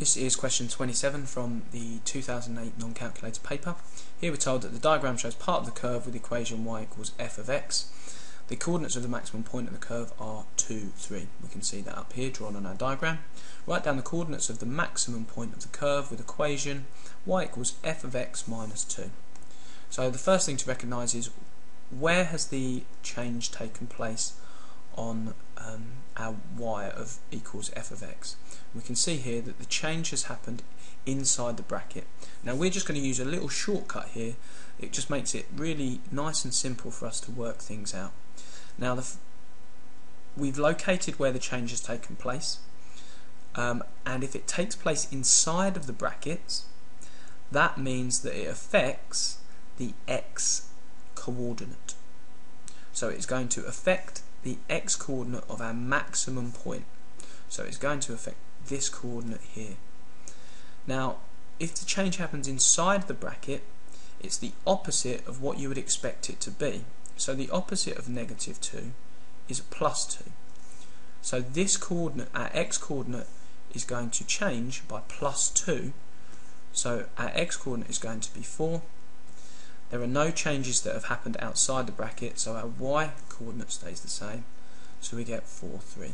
This is question 27 from the 2008 non-calculator paper. Here we're told that the diagram shows part of the curve with the equation y equals f of x. The coordinates of the maximum point of the curve are 2, 3. We can see that up here drawn on our diagram. Write down the coordinates of the maximum point of the curve with equation y equals f of x minus 2. So the first thing to recognise is where has the change taken place on um, our y of equals f of x. We can see here that the change has happened inside the bracket. Now we're just going to use a little shortcut here. It just makes it really nice and simple for us to work things out. Now we've located where the change has taken place. Um, and if it takes place inside of the brackets, that means that it affects the x coordinate. So it's going to affect the x coordinate of our maximum point. So it's going to affect this coordinate here. Now, if the change happens inside the bracket, it's the opposite of what you would expect it to be. So the opposite of negative 2 is plus 2. So this coordinate, our x coordinate, is going to change by plus 2. So our x coordinate is going to be 4 there are no changes that have happened outside the bracket, so our y coordinate stays the same. So we get 4, 3.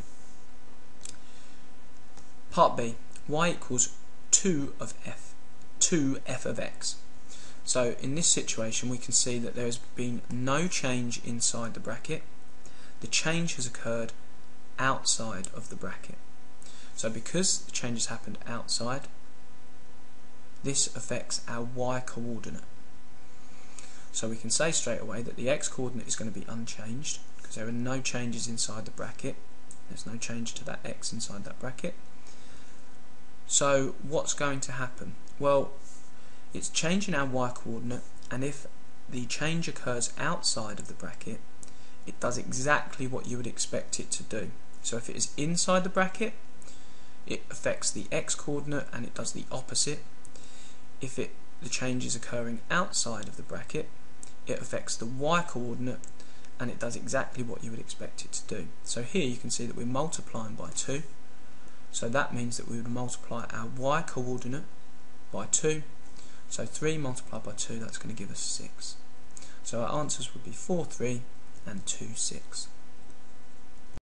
Part B, y equals 2 of f, 2 f of x. So in this situation we can see that there has been no change inside the bracket. The change has occurred outside of the bracket. So because the change has happened outside, this affects our y coordinate. So we can say straight away that the x coordinate is going to be unchanged because there are no changes inside the bracket. There's no change to that x inside that bracket. So what's going to happen? Well, it's changing our y coordinate and if the change occurs outside of the bracket, it does exactly what you would expect it to do. So if it is inside the bracket, it affects the x coordinate and it does the opposite. If it the change is occurring outside of the bracket, it affects the y coordinate and it does exactly what you would expect it to do. So here you can see that we're multiplying by 2 so that means that we would multiply our y coordinate by 2 so 3 multiplied by 2 that's going to give us 6 so our answers would be 4 3 and 2 6